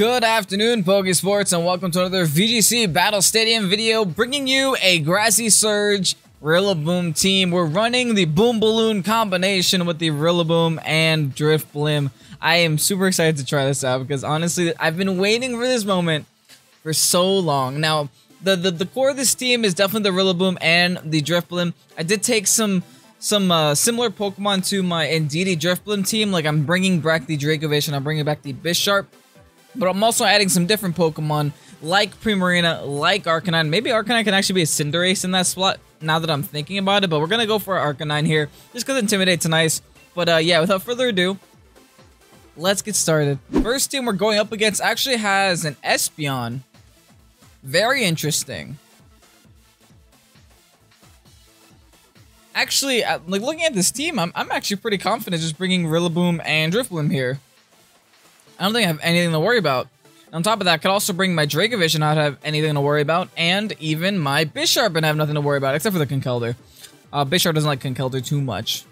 Good afternoon, Pokesports, and welcome to another VGC Battle Stadium video, bringing you a Grassy Surge Rillaboom team. We're running the Boom Balloon combination with the Rillaboom and Drifblim. I am super excited to try this out because honestly, I've been waiting for this moment for so long. Now, the, the, the core of this team is definitely the Rillaboom and the Drifblim. I did take some some uh, similar Pokemon to my Indeedee Drifblim team. Like I'm bringing back the Dracovish and I'm bringing back the Bisharp. But I'm also adding some different Pokemon like Primarina, like Arcanine. Maybe Arcanine can actually be a Cinderace in that slot now that I'm thinking about it. But we're going to go for Arcanine here just because Intimidate's nice. But uh, yeah, without further ado, let's get started. First team we're going up against actually has an Espeon. Very interesting. Actually, uh, like looking at this team, I'm, I'm actually pretty confident just bringing Rillaboom and Drifblim here. I don't think I have anything to worry about. On top of that, I could also bring my Dracovish and not have anything to worry about, and even my Bisharp and have nothing to worry about, except for the Conkeldurr. Uh, Bisharp doesn't like Conkeldurr too much.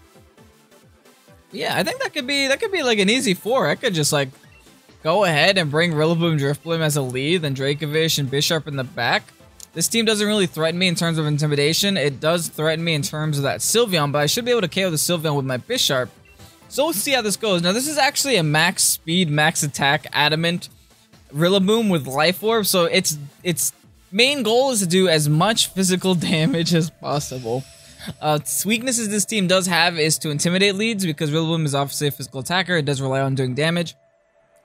Yeah, I think that could be that could be like an easy four. I could just like go ahead and bring Rillaboom, Drifblim as a lead, then Dracovish and Bisharp in the back. This team doesn't really threaten me in terms of intimidation. It does threaten me in terms of that Sylveon, but I should be able to KO the Sylveon with my Bisharp. So we'll see how this goes. Now, this is actually a max speed, max attack, adamant Rillaboom with Life Orb, so its its main goal is to do as much physical damage as possible. Uh, weaknesses this team does have is to intimidate leads, because Rillaboom is obviously a physical attacker, it does rely on doing damage.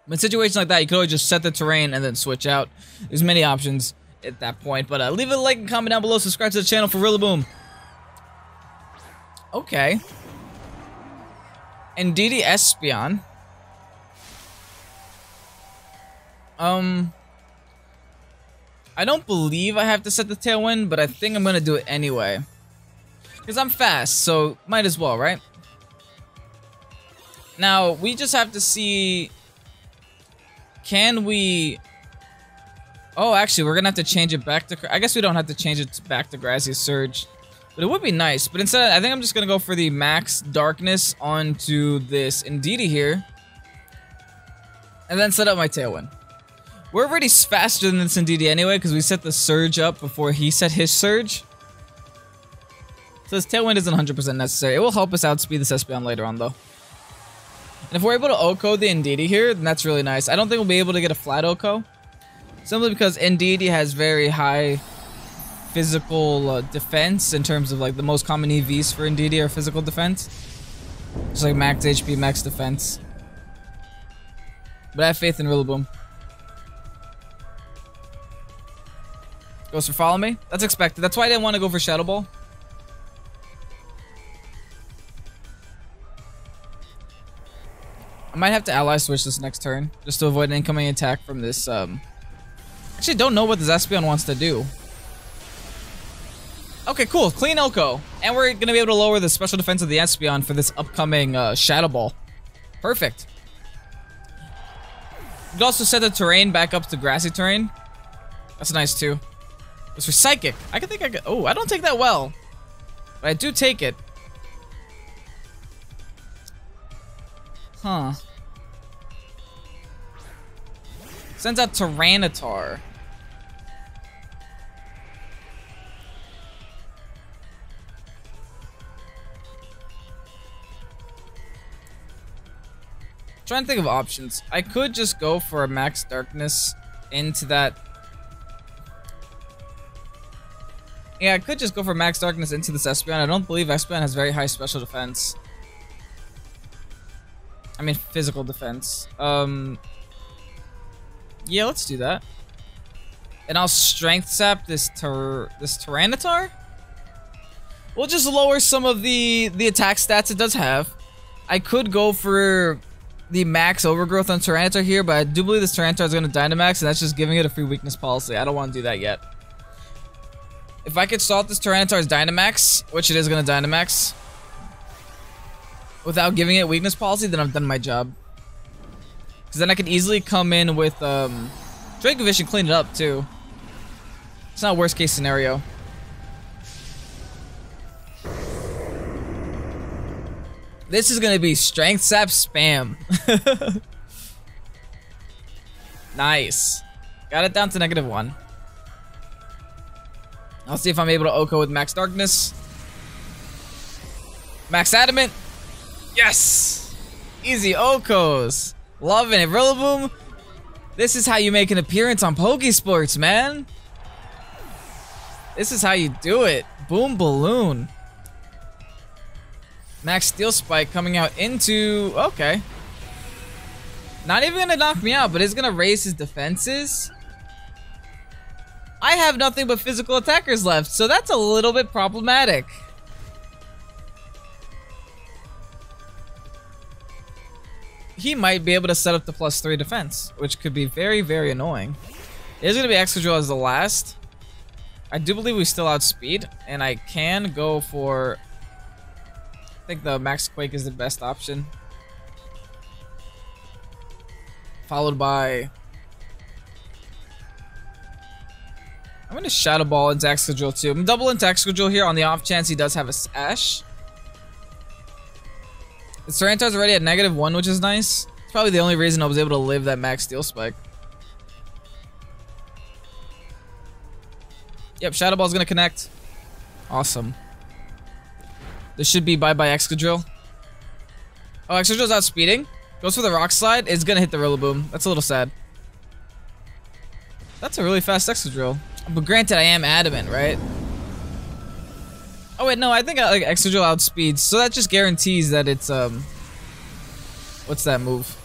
But in situations like that, you could always just set the terrain and then switch out. There's many options at that point, but uh, leave a like and comment down below, subscribe to the channel for Rillaboom. Okay. Indeedee Espeon. Um, I don't believe I have to set the Tailwind, but I think I'm gonna do it anyway. Because I'm fast, so might as well, right? Now, we just have to see... Can we... Oh, actually, we're gonna have to change it back to... I guess we don't have to change it back to Grassy Surge. But it would be nice. But instead, I think I'm just going to go for the max darkness onto this Indeedee here. And then set up my Tailwind. We're already faster than this Indeedee anyway, because we set the Surge up before he set his Surge. So this Tailwind isn't 100% necessary. It will help us outspeed this Espeon later on, though. And if we're able to OHKO the Indeedee here, then that's really nice. I don't think we'll be able to get a flat OHKO. Simply because Indeedee has very high physical uh, defense in terms of like the most common EVs for Indeedee are physical defense. Just like max HP, max defense. But I have faith in Rillaboom. Goes for follow me? That's expected. That's why I didn't want to go for Shadow Ball. I might have to ally switch this next turn just to avoid an incoming attack from this um Actually don't know what this Espeon wants to do. Okay, cool. Clean OHKO. And we're to be able to lower the special defense of the Espeon for this upcoming uh, Shadow Ball. Perfect. You can also set the terrain back up to grassy terrain. That's nice too. It's for Psychic. I can think I could... Oh, I don't take that well. But I do take it. Huh. Sends out Tyranitar. Trying to think of options. I could just go for a max darkness into that. Yeah, I could just go for max darkness into this Espeon. I don't believe Espeon has very high special defense. I mean, physical defense. Um, yeah, let's do that. And I'll strength sap this ter this Tyranitar. We'll just lower some of the the attack stats it does have. I could go for the max overgrowth on Tyranitar here, but I do believe this Tyranitar is going to Dynamax, and that's just giving it a free weakness policy. I don't want to do that yet. If I could stall this Tyranitar's Dynamax, which it is going to Dynamax, without giving it weakness policy, then I've done my job. Because then I could easily come in with um, Dracovish and clean it up, too. It's not worst case scenario. This is gonna be strength sap spam. Nice. Got it down to negative one. I'll see if I'm able to OHKO with Max Darkness. Max Adamant. Yes! Easy OHKOs. Loving it. Rillaboom, this is how you make an appearance on Pokesports, man. This is how you do it. Boom Balloon. Max Steel Spike coming out into... Okay. Not even gonna knock me out, but it's gonna raise his defenses. I have nothing but physical attackers left, so that's a little bit problematic. He might be able to set up the plus three defense, which could be very, very annoying. It is to be Excadrill as the last. I do believe we still outspeed, and I can go for... I think the Max Quake is the best option. Followed by I'm gonna Shadow Ball into Excadrill too. I'm double into Excadrill here on the off chance he does have a Sash. The already at negative one, which is nice. It's probably the only reason I was able to live that max steel spike. Yep, Shadow Ball's gonna connect. Awesome. This should be bye-bye Excadrill. Oh, Excadrill's out speeding. Goes for the Rock Slide. It's gonna hit the Rillaboom. That's a little sad. That's a really fast Excadrill. But granted, I am adamant, right? Oh wait, no, I think I, like Excadrill outspeeds, so that just guarantees that it's um. What's that move?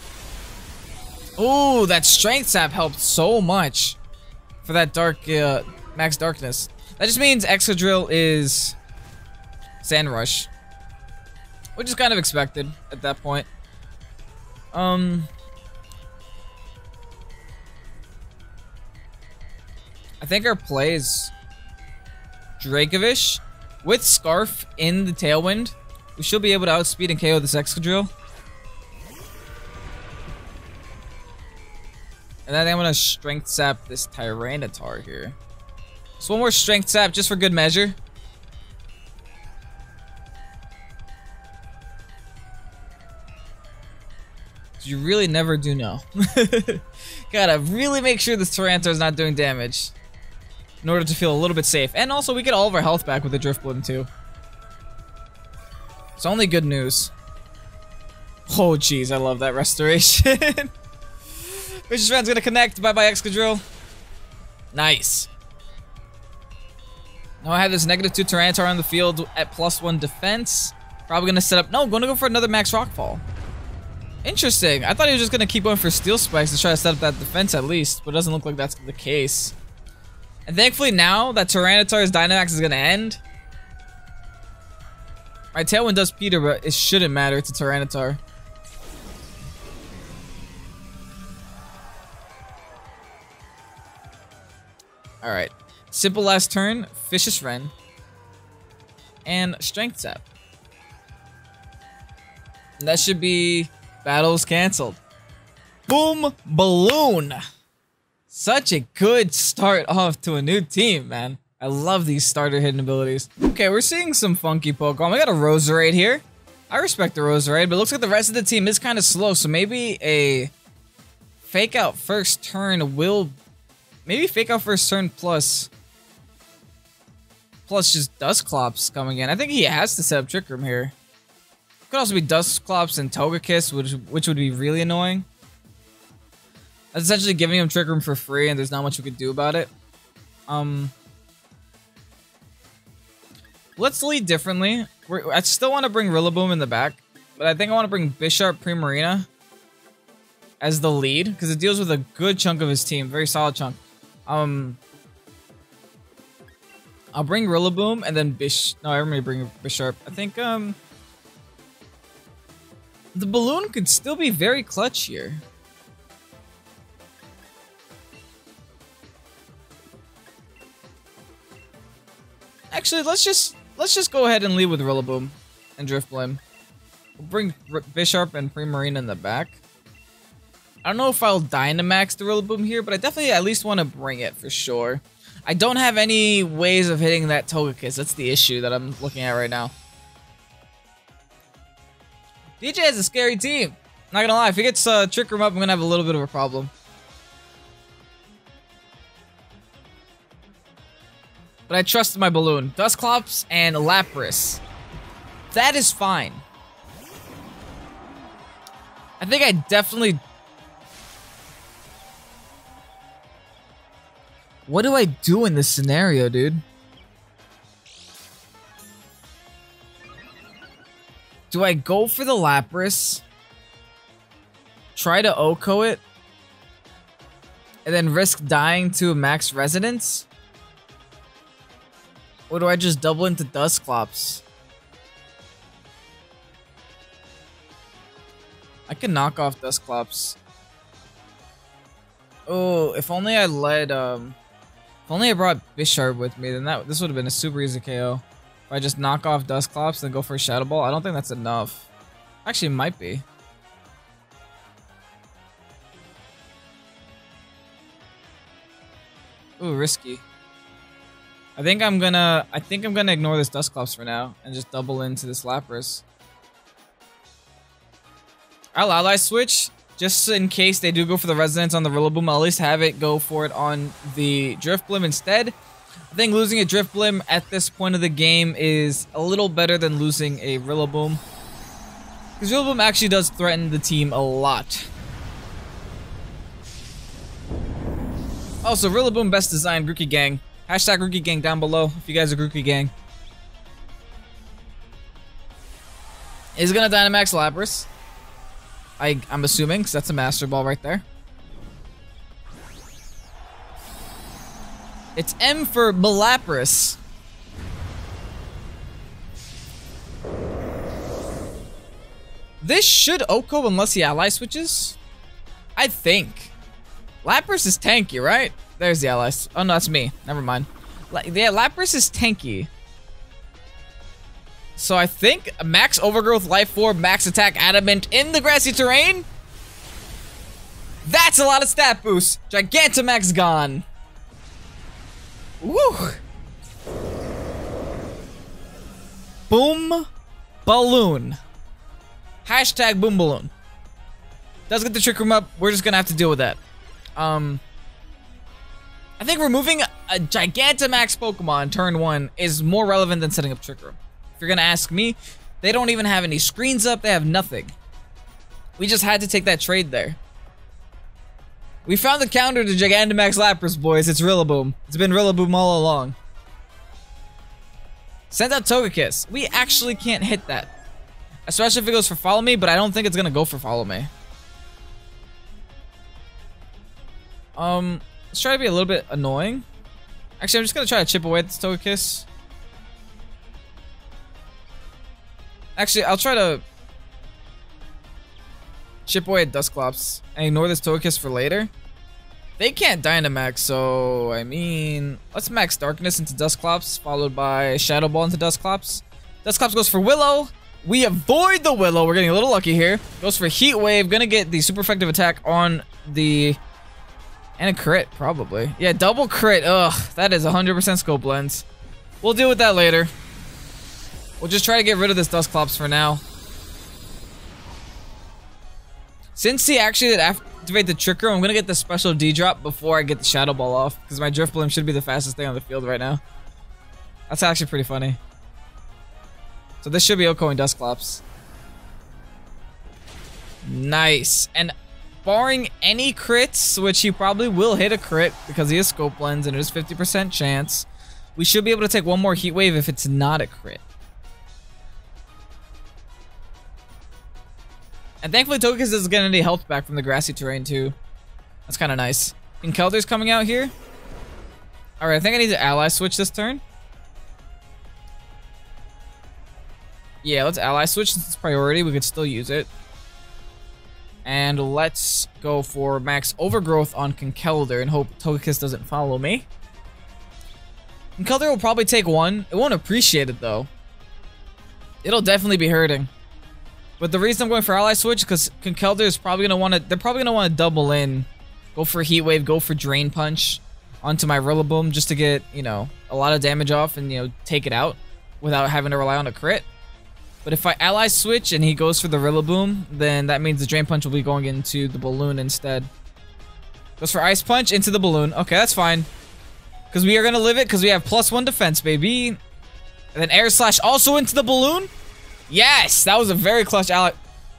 Oh, that strength sap helped so much for that dark uh, max darkness. That just means Excadrill is Sand Rush, which is kind of expected at that point. Um, I think our play is Dracovish with Scarf in the Tailwind. We should be able to outspeed and KO this Excadrill. And then I'm gonna Strength Sap this Tyranitar here. So one more Strength Sap just for good measure. You really never do know. Gotta really make sure this Tyranitar is not doing damage in order to feel a little bit safe. And also, we get all of our health back with the Drifblim, too. It's only good news. Oh, jeez, I love that restoration. Vicious Rend's gonna connect. Bye-bye, Excadrill. Nice. Now I have this negative 2 Tyranitar on the field at plus 1 defense. Probably gonna set up... No, I'm gonna go for another Max Rockfall. Interesting. I thought he was just gonna keep going for Steel Spikes to try to set up that defense at least, but it doesn't look like that's the case. And thankfully now that Tyranitar's Dynamax is going to end, my Tailwind does Peter, but it shouldn't matter to Tyranitar. Alright. Simple last turn, Vicious Rend, and Strength Sap. And that should be battles canceled. Boom Balloon! Such a good start off to a new team, man. I love these starter hidden abilities. Okay, we're seeing some funky Pokemon. We got a Roserade here. I respect the Roserade, but it looks like the rest of the team is kind of slow, so maybe a fake out first turn will... Maybe fake out first turn plus... Plus just Dusclops coming in. I think he has to set up Trick Room here. Could also be Dusclops and Togekiss, which, which would be really annoying. That's essentially giving him Trick Room for free, and there's not much we could do about it. Um, let's lead differently. We're, I still want to bring Rillaboom in the back, but I think I want to bring Bisharp Primarina as the lead because it deals with a good chunk of his team, very solid chunk. Um, I'll bring Rillaboom and then Bish. No, I remember bring Bisharp. I think um, the balloon could still be very clutch here. Actually, let's just let's just go ahead and leave with Rillaboom and Drifblim. We'll bring R Bisharp and Primarina in the back. I don't know if I'll Dynamax the Rillaboom here, but I definitely at least want to bring it for sure. I don't have any ways of hitting that Togekiss. That's the issue that I'm looking at right now. DJ has a scary team. Not gonna lie, if he gets uh, Trick Room up, I'm gonna have a little bit of a problem. But I trust my balloon. Dusclops and Lapras. That is fine. I think I definitely... What do I do in this scenario, dude? Do I go for the Lapras? Try to OHKO it? And then risk dying to max resonance? Or do I just double into Dusclops? I can knock off Dusclops. Oh, if only I led, um... If only I brought Bisharp with me, then that this would have been a super easy KO. If I just knock off Dusclops and go for Shadow Ball, I don't think that's enough. Actually, might be. Ooh, risky. I think I'm gonna I think I'm gonna ignore this Dusclops for now and just double into this Lapras. I'll ally switch just in case they do go for the resonance on the Rillaboom. I'll at least have it go for it on the Drifblim instead. I think losing a Drift Drifblim at this point of the game is a little better than losing a Rillaboom. Because Rillaboom actually does threaten the team a lot. Also, Rillaboom best designed Grookey Gang. Hashtag Grookey Gang down below if you guys are Grookey Gang. Is gonna Dynamax Lapras. I, I'm assuming, because that's a Master Ball right there. It's M for Malapras. This should OHKO unless he ally switches. I think. Lapras is tanky, right? There's the allies. Oh, no, that's me. Never mind. La yeah, Lapras is tanky. So I think max overgrowth, life orb, max attack, adamant in the grassy terrain. That's a lot of stat boost. Gigantamax gone. Woo. Boom balloon. Hashtag boom balloon. Does get the trick room up. We're just gonna have to deal with that. Um, I think removing a Gigantamax Pokemon turn one is more relevant than setting up Trick Room. If you're gonna ask me, they don't even have any screens up, they have nothing. We just had to take that trade there. We found the counter to Gigantamax Lapras, boys. It's Rillaboom. It's been Rillaboom all along. Send out Togekiss. We actually can't hit that. Especially if it goes for Follow Me, but I don't think it's gonna go for Follow Me. Um, let's try to be a little bit annoying. Actually, I'm just gonna try to chip away at this Togekiss. Actually, I'll try to chip away at Dusclops and ignore this Togekiss for later. They can't Dynamax, so I mean, let's max Darkness into Dusclops, followed by Shadow Ball into Dusclops. Dusclops goes for Willow. We avoid the Willow. We're getting a little lucky here. Goes for Heat Wave. Gonna get the super effective attack on the and a crit, probably. Yeah, double crit. Ugh, that is 100% scope lens. We'll deal with that later. We'll just try to get rid of this Dusclops for now. Since he actually did activate the Trick Room, I'm to get the special D-drop before I get the Shadow Ball off. Because my Drifblim should be the fastest thing on the field right now. That's actually pretty funny. So this should be OHKOing Dusclops. Nice. And barring any crits, which he probably will hit a crit because he has scope lens and there's 50% chance, we should be able to take one more heat wave if it's not a crit. And thankfully Togekiss doesn't get any health back from the grassy terrain too. That's kind of nice. And Conkeldurr's coming out here. Alright, I think I need to ally switch this turn. Yeah, let's ally switch since it's priority. We could still use it. And let's go for max overgrowth on Conkeldurr and hope Togekiss doesn't follow me. Conkeldurr will probably take one. It won't appreciate it though. It'll definitely be hurting. But the reason I'm going for ally switch because Conkeldurr is probably gonna want to. They're probably gonna want to double in, go for Heat Wave, go for Drain Punch onto my Rillaboom just to get you know a lot of damage off and you know take it out without having to rely on a crit. But if I ally switch and he goes for the Rillaboom, then that means the Drain Punch will be going into the balloon instead. Goes for Ice Punch into the balloon. Okay, that's fine. Because we are going to live it because we have plus one defense, baby. And then air slash also into the balloon. Yes, that was a very clutch Alec.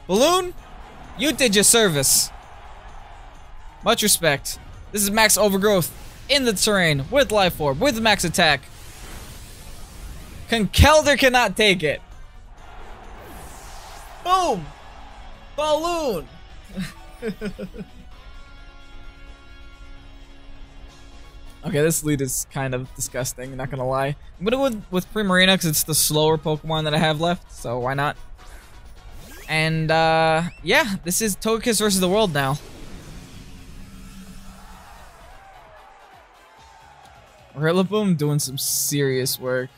Balloon, you did your service. Much respect. This is max overgrowth in the terrain with life orb, with max attack. Conkeldurr cannot take it. Boom! Balloon! okay, this lead is kind of disgusting, not gonna lie. I'm gonna go with, with Primarina because it's the slower Pokemon that I have left, so why not? And, uh, yeah, this is Togekiss versus the world now. Rillaboom doing some serious work.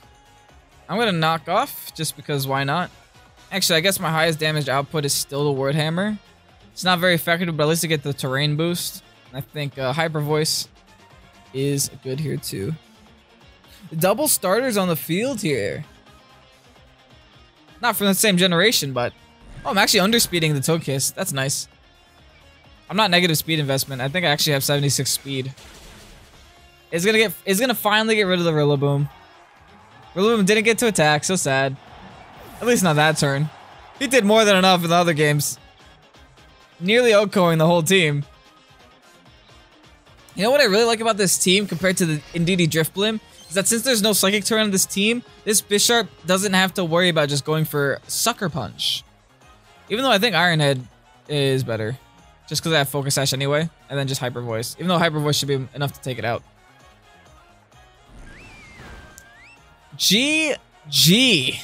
I'm gonna knock off just because why not? Actually, I guess my highest damage output is still the Wood Hammer. It's not very effective, but at least I get the terrain boost. I think uh, Hyper Voice is good here too. Double starters on the field here. Not from the same generation, but oh, I'm actually underspeeding the Togekiss. That's nice. I'm not negative speed investment. I think I actually have 76 speed. It's gonna get. It's gonna finally get rid of the Rillaboom. Rillaboom didn't get to attack. So sad. At least not that turn. He did more than enough in the other games. Nearly OHKOing the whole team. You know what I really like about this team compared to the Indeedee Drifblim? Is that since there's no Psychic turn on this team, this Bisharp doesn't have to worry about just going for Sucker Punch. Even though I think Iron Head is better. Just because I have Focus Sash anyway. And then just Hyper Voice. Even though Hyper Voice should be enough to take it out. GG.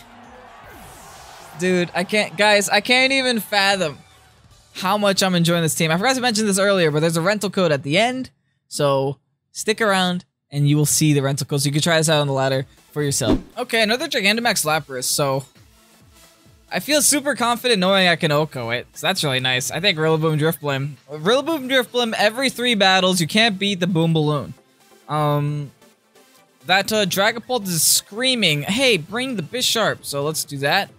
Dude, I can't, guys, I can't even fathom how much I'm enjoying this team. I forgot to mention this earlier, but there's a rental code at the end. So stick around and you will see the rental code. You can try this out on the ladder for yourself. Okay, another Gigantamax Lapras. So I feel super confident knowing I can OHKO it. So that's really nice. I think Rillaboom Drifblim. Rillaboom Drifblim, every three battles, you can't beat the Boom Balloon. Um, that uh, Dragapult is screaming, hey, bring the Bisharp. So let's do that.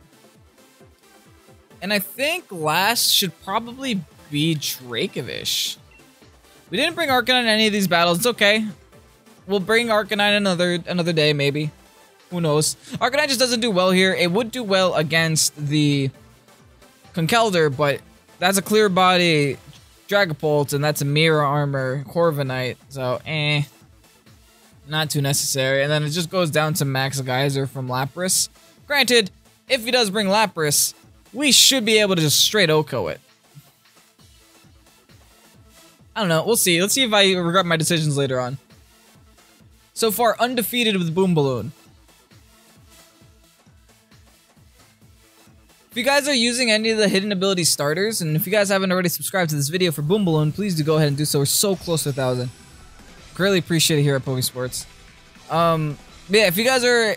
And I think last should probably be Dracovish. We didn't bring Arcanine in any of these battles. It's okay. We'll bring Arcanine another another day, maybe. Who knows? Arcanine just doesn't do well here. It would do well against the Conkeldurr, but that's a clear body Dragapult, and that's a mirror armor Corviknight. So, eh. Not too necessary. And then it just goes down to Max Geyser from Lapras. Granted, if he does bring Lapras, we should be able to just straight OHKO it. I don't know. We'll see. Let's see if I regret my decisions later on. So far, undefeated with Boom Balloon. If you guys are using any of the hidden ability starters, and if you guys haven't already subscribed to this video for Boom Balloon, please do go ahead and do so. We're so close to a thousand. Greatly appreciate it here at Pokesports. Um, yeah, if you guys are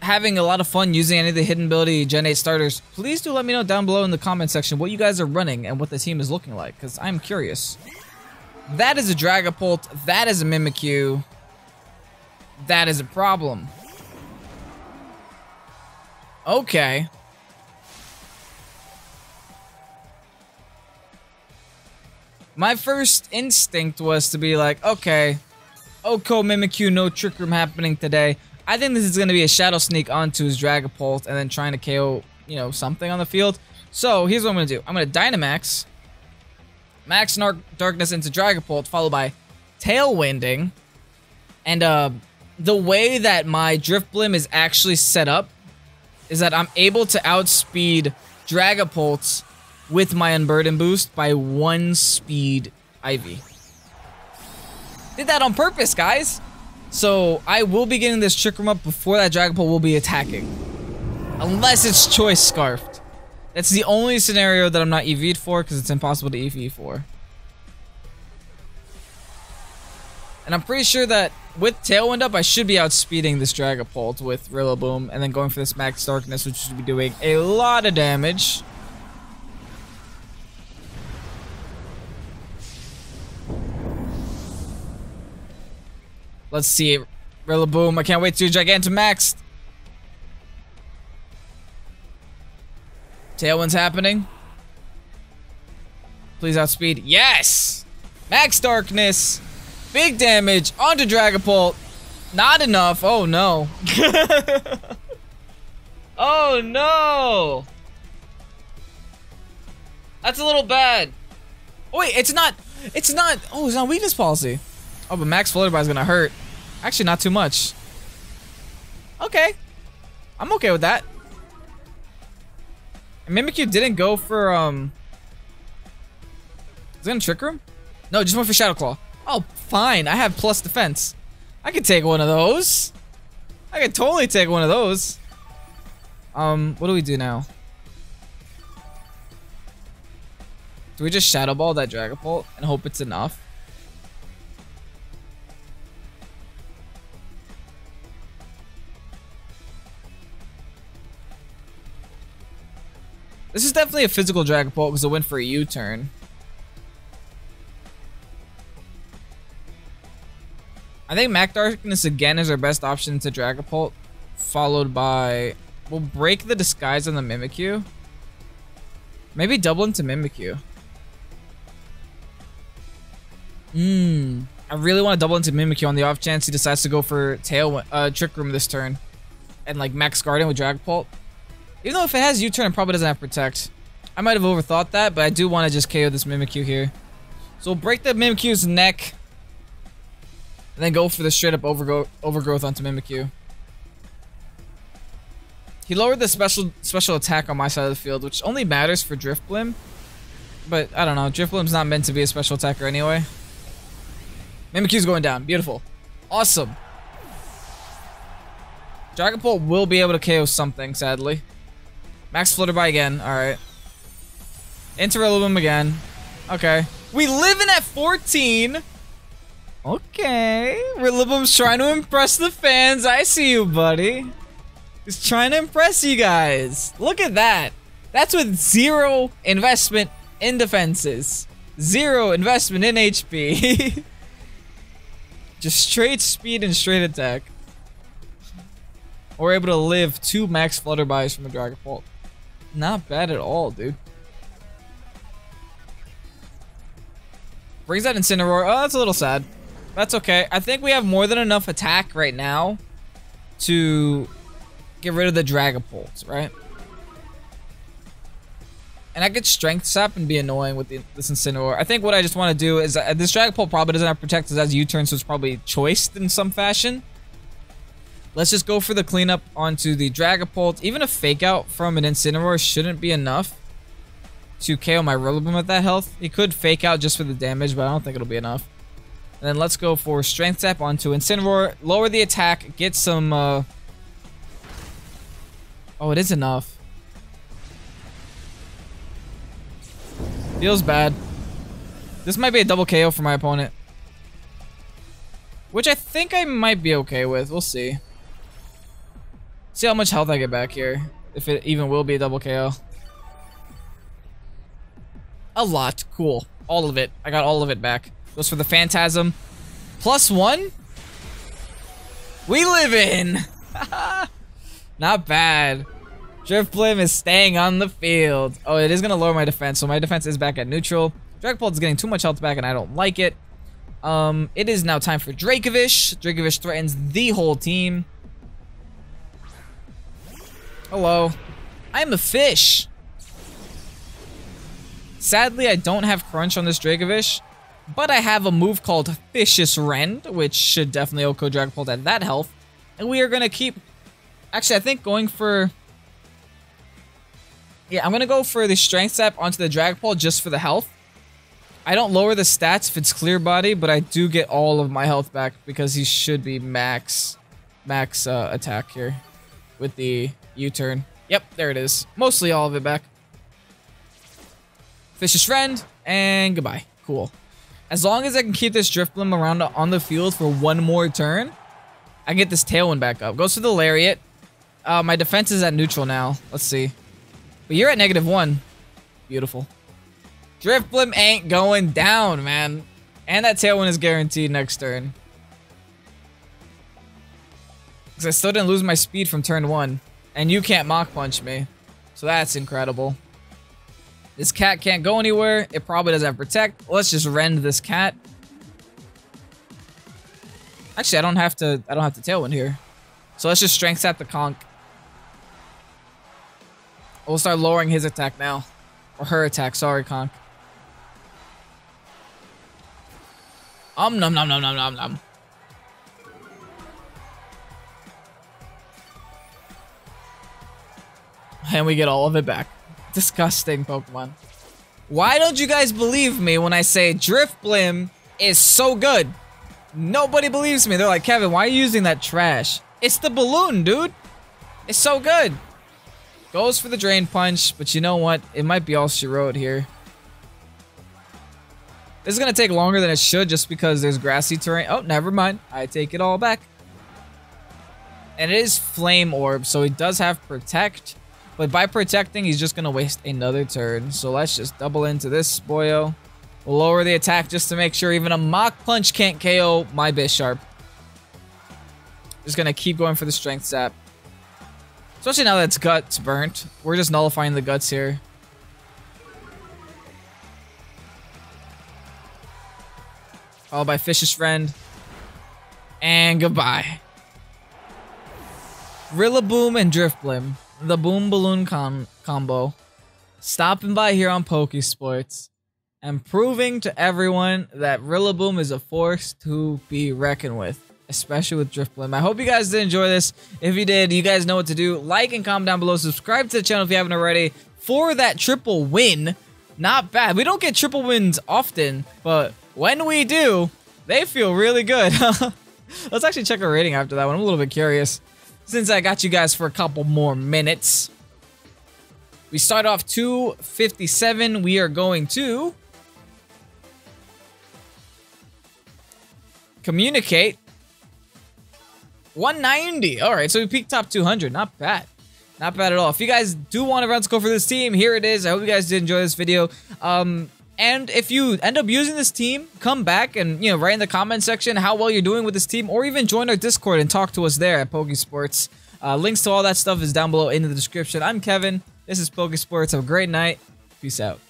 having a lot of fun using any of the hidden ability Gen 8 starters, please do let me know down below in the comment section what you guys are running and what the team is looking like, because I'm curious. That is a Dragapult, that is a Mimikyu, that is a problem. Okay. My first instinct was to be like, okay, OHKO Mimikyu, no Trick Room happening today. I think this is going to be a Shadow Sneak onto his Dragapult and then trying to KO, you know, something on the field. So, here's what I'm going to do. I'm going to Dynamax, Max Darkness into Dragapult, followed by Tailwinding. And uh, the way that my Drifblim is actually set up is that I'm able to outspeed Dragapult with my Unburden boost by one speed IV. Did that on purpose, guys. So I will be getting this Trick Room up before that Dragapult will be attacking. Unless it's Choice Scarfed. That's the only scenario that I'm not EV'd for because it's impossible to EV for. And I'm pretty sure that with Tailwind up, I should be outspeeding this Dragapult with Rillaboom and then going for this Max Darkness, which should be doing a lot of damage. Let's see. Rillaboom, I can't wait to Gigantamax. Tailwind's happening. Please outspeed. Yes! Max Darkness. Big damage onto Dragapult. Not enough. Oh, no. oh, no. That's a little bad. Oh, wait, it's not. It's not. Oh, it's not weakness policy. Oh, but max flutterby is gonna hurt. Actually, not too much. Okay. I'm okay with that. Mimikyu didn't go for, um... Is it gonna Trick Room? No, just went for Shadow Claw. Oh, fine. I have plus defense. I could take one of those. I could totally take one of those. Um, what do we do now? Do we just Shadow Ball that Dragon Dragapult and hope it's enough? This is definitely a physical Dragon Dragapult because it went for a U-turn. I think Max Darkness again is our best option to Dragapult, followed by... We'll break the Disguise on the Mimikyu. Maybe double into Mimikyu. Mmm. I really want to double into Mimikyu on the off chance he decides to go for Tail uh, Trick Room this turn. And like Max Garden with Dragapult. Even though if it has U-turn, it probably doesn't have Protect. I might have overthought that, but I do want to just KO this Mimikyu here. So we'll break the Mimikyu's neck. And then go for the straight up overgrowth, onto Mimikyu. He lowered the special special attack on my side of the field, which only matters for Drifblim. But, I don't know. Drifblim's not meant to be a special attacker anyway. Mimikyu's going down. Beautiful. Awesome. Dragapult will be able to KO something, sadly. Max Flutterby again. Alright. Into Rillaboom again. Okay. We live in at 14. Okay. Rillaboom's trying to impress the fans. I see you, buddy. He's trying to impress you guys. Look at that. That's with zero investment in defenses. Zero investment in HP. Just straight speed and straight attack. We're able to live two max Flutterbys from a Dragapult. Not bad at all, dude. Brings that Incineroar. Oh, that's a little sad. That's okay. I think we have more than enough attack right now to get rid of the Dragapult, right? And I could Strength Sap and be annoying with the, this Incineroar. I think what I just want to do is... Uh, this Dragapult probably doesn't have Protect as U-turn, so it's probably choiced in some fashion. Let's just go for the cleanup onto the Dragapult. Even a Fake Out from an Incineroar shouldn't be enough to KO my Rillaboom at that health. He could Fake Out just for the damage, but I don't think it'll be enough. And then let's go for Strength Sap onto Incineroar. Lower the attack, get some... Uh... Oh, it is enough. Feels bad. This might be a double KO for my opponent. Which I think I might be okay with. We'll see. See how much health I get back here. If it even will be a double KO. A lot. Cool. All of it. I got all of it back. Goes for the Phantasm. Plus one? We live in! Not bad. Drifblim is staying on the field. Oh, it is going to lower my defense, so my defense is back at neutral. Dragapult is getting too much health back, and I don't like it. Um, it is now time for Dracovish. Dracovish threatens the whole team. Hello. I'm a fish. Sadly, I don't have Crunch on this Dracovish, but I have a move called Vicious Rend, which should definitely OHKO Dragapult at that health. And we are going to keep... Actually, I think going for... Yeah, I'm going to go for the Strength Sap onto the Dragapult just for the health. I don't lower the stats if it's Clear Body, but I do get all of my health back because he should be max max uh, attack here with the U-turn. Yep, there it is. Mostly all of it back. Vicious Rend, and goodbye. Cool. As long as I can keep this Drifblim around on the field for one more turn, I get this Tailwind back up. Goes to the Lariat. Uh, my defense is at neutral now. Let's see. But you're at negative one. Beautiful. Drifblim ain't going down, man. And that Tailwind is guaranteed next turn. Because I still didn't lose my speed from turn one. And you can't Mach Punch me. So that's incredible. This cat can't go anywhere. It probably doesn't have Protect. Let's just rend this cat. Actually, I don't have to. I don't have to tailwind here. So let's just strength sap the conk. We'll start lowering his attack now, or her attack. Sorry, conk. Um num num num num num num. And we get all of it back. Disgusting Pokemon. Why don't you guys believe me when I say Drifblim is so good? Nobody believes me. They're like, Kevin, why are you using that trash? It's the balloon, dude. It's so good. Goes for the Drain Punch, but you know what? It might be all she wrote here. This is going to take longer than it should just because there's grassy terrain. Oh, never mind. I take it all back. And it is Flame Orb, so he does have Protect. But by protecting, he's just going to waste another turn. So let's just double into this Boyo. We'll lower the attack just to make sure even a Mach Punch can't KO my Bisharp. Just going to keep going for the Strength Sap. Especially now that its Guts burnt. We're just nullifying the Guts here. Followed by Vicious Rend. And goodbye. Rillaboom and Drifblim. The Boom Balloon com combo. Stopping by here on Pokesports and proving to everyone that Rillaboom is a force to be reckoned with, especially with Drifblim. I hope you guys did enjoy this. If you did, you guys know what to do. Like and comment down below. Subscribe to the channel if you haven't already for that triple win. Not bad. We don't get triple wins often, but when we do, they feel really good. Let's actually check our rating after that one. I'm a little bit curious. Since I got you guys for a couple more minutes. We start off 257. We are going to Communicate. 190. All right, so we peaked top 200. Not bad. Not bad at all. If you guys do want a run score for this team, here it is. I hope you guys did enjoy this video. Um, and if you end up using this team, come back and, you know, write in the comment section how well you're doing with this team, or even join our Discord and talk to us there at Pokesports. Uh, links to all that stuff is down below in the description. I'm Kevin. This is Pokesports. Have a great night. Peace out.